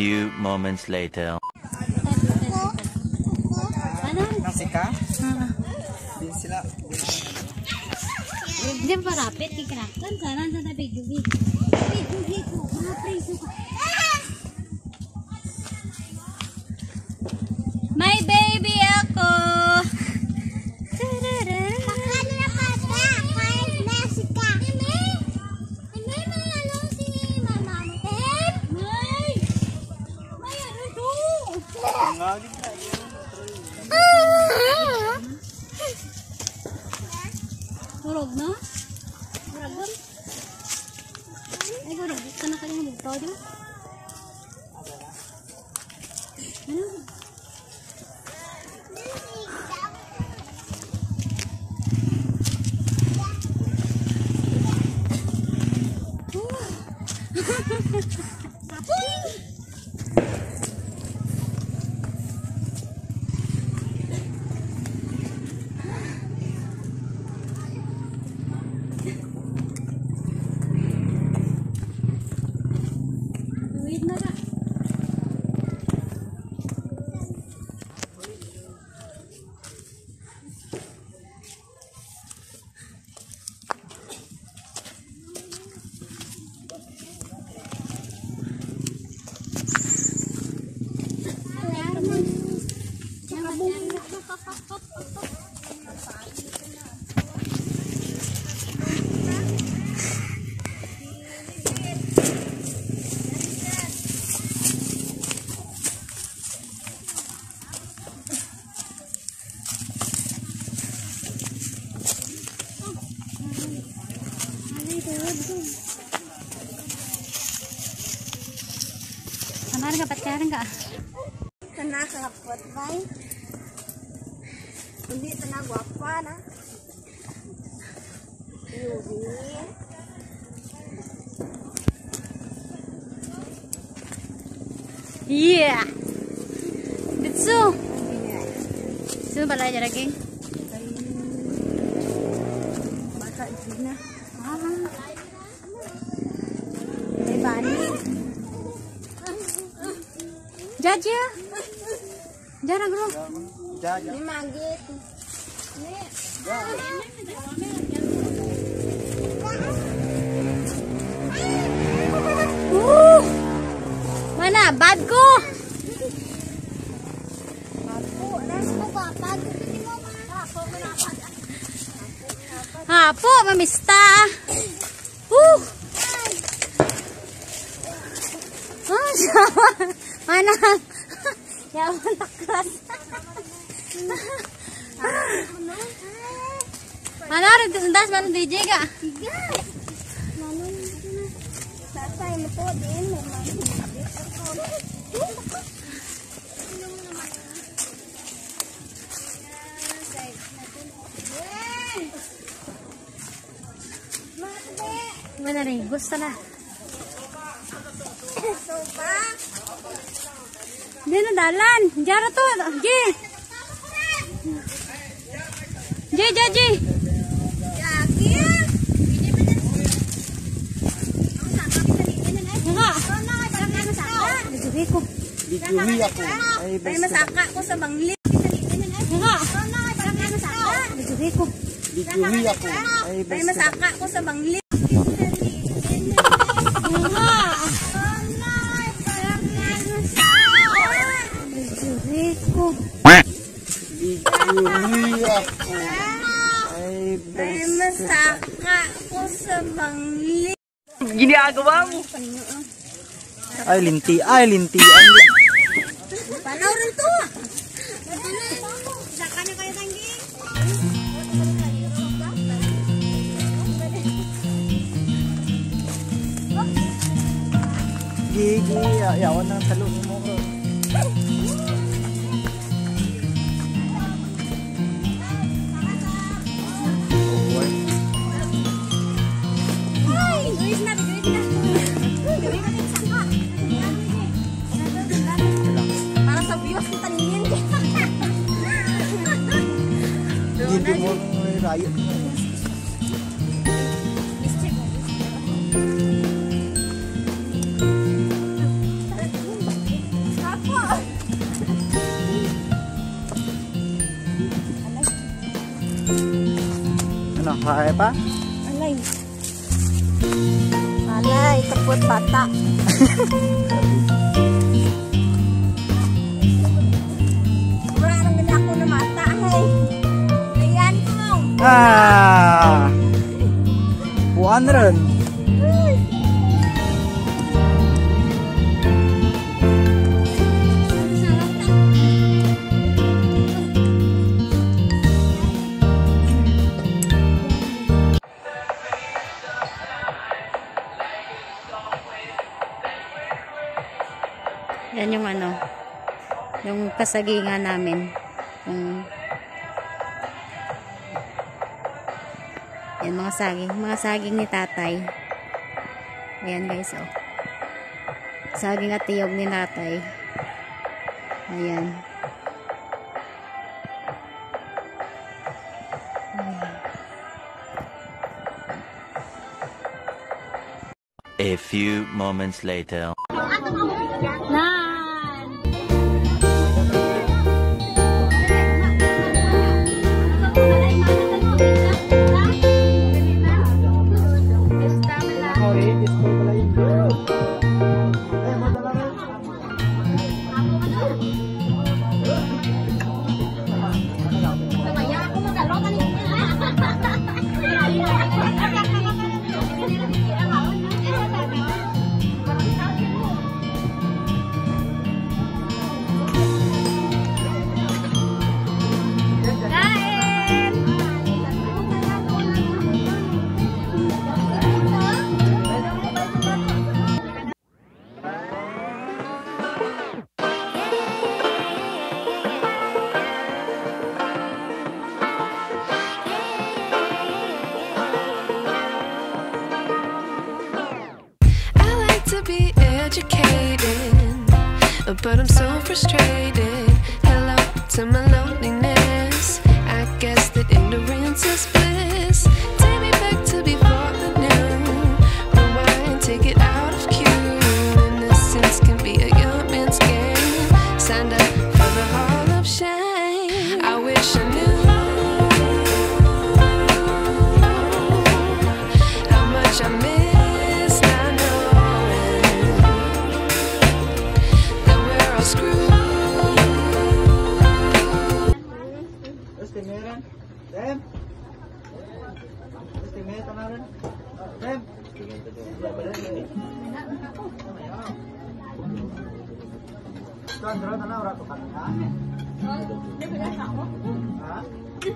Few moments later. Ano? Ah. Din sila. Hindi pa rapid, kikraktan. Sana sa tabi jubi. Jubi ko, mga preso ka. Ngagin na. Turog na? Turog Ay, turog. Ka na kanya bugtaw, di? Ano? Wait Mana? Yudi. Iya. Yeah. Ditsu. Ditsu lagi. Baca eh, Jarang, Bro. Jaja. Ini magit. Uh, mana bagku? Hapo mamista. Uh. Ah, mana? Ya, taklas. Mana ada itu mana DJ kak? Mana dia memang. Mana dalan. Ji, ji, ji. Bigumi ako. Ay, masaka ko sa bangli. Nga. Sabi ko. Bigumi ako. Ay, masaka ko sa bangli. Ay, Ay, basta. masaka ko sa bangli. Ginagawa mo. Ay, linti. Ay, lintian. Panaw rin to. Saka na kayo tanggi. Gigi, yawan ng talo mo ko. air Ano, hahay pa? Alay. Alay, takot bata. Wow! Buwan rin. Yan yung ano, yung kasagingan namin. Yung Ayan, mga saging. Mga saging ni tatay. Ayan, guys, oh. Saging at tiyog ni tatay. Ayan. A few moments later. Na!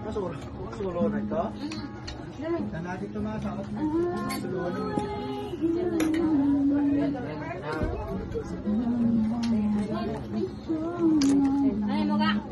Nasuro. Nasuro na ito? Nanati ito mga sakot. Nasuro na ito. Ay.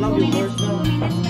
love you, Lord.